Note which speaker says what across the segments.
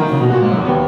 Speaker 1: Música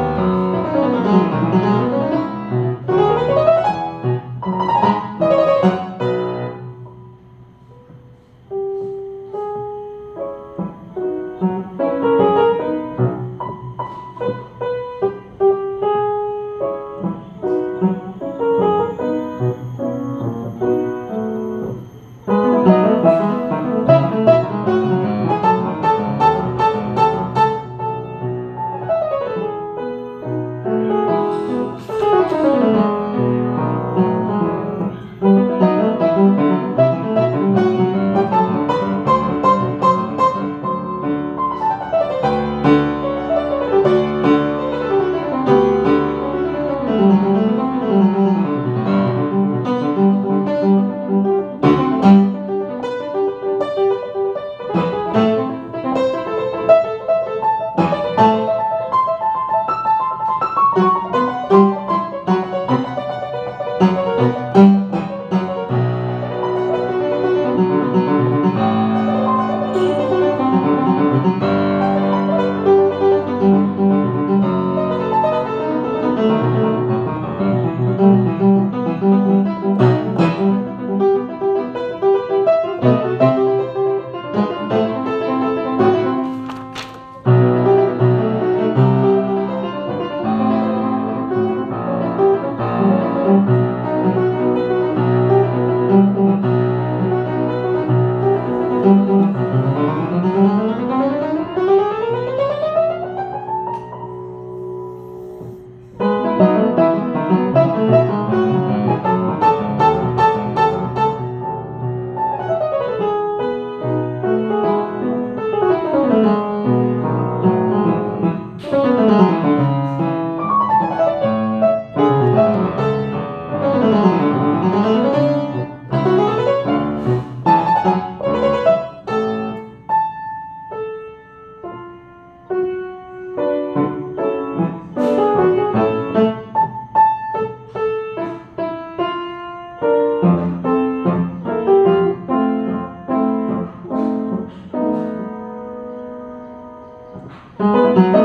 Speaker 1: Thank you.